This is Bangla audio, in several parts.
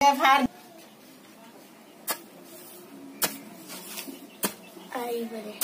have had. I will.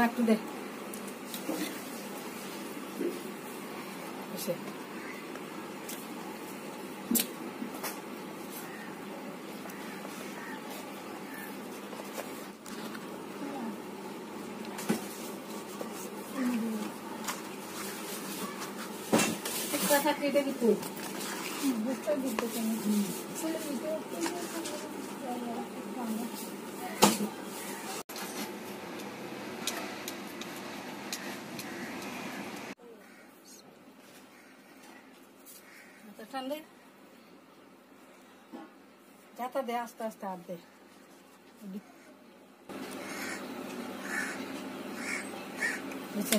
হ্যাঁ একটু দে। একটা চাকরিটা দিতে। বুঝতে দিতে কেন? ছেলে দিতে ঠান্ডে যাতা দে আস্তে আস্তে হাত দে বুঝছে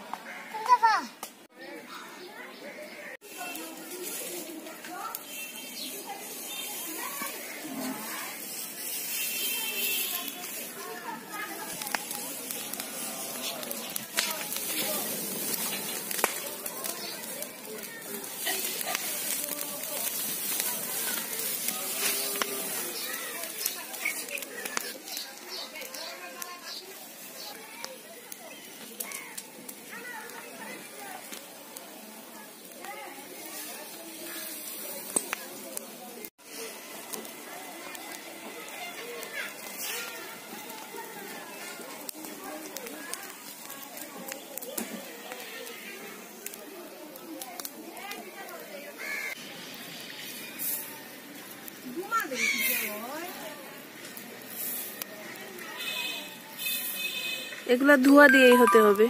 এগুলা ধোয়া দিয়েই হতে হবে।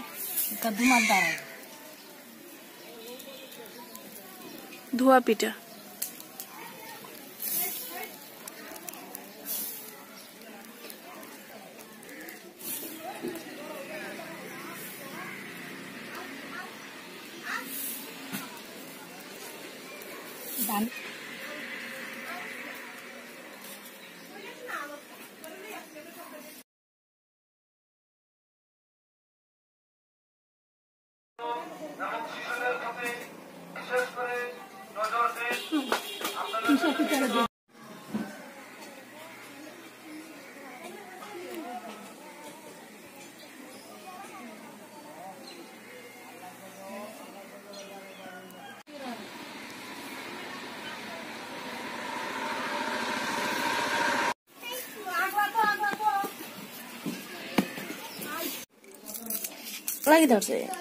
ধোয়া পিঠা। লাগি ধরছে। দে আমি